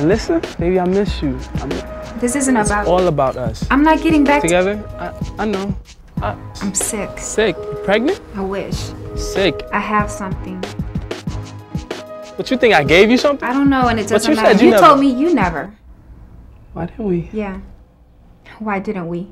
Melissa, baby, I miss you. I miss, This isn't it's about. all about us. I'm not getting back. Together? I, I know. I'm sick. sick. You pregnant? I wish. Sick. I have something. But you think? I gave you something? I don't know, and it doesn't you matter. said you you never- told me you never. Why didn't we? Yeah. Why didn't we?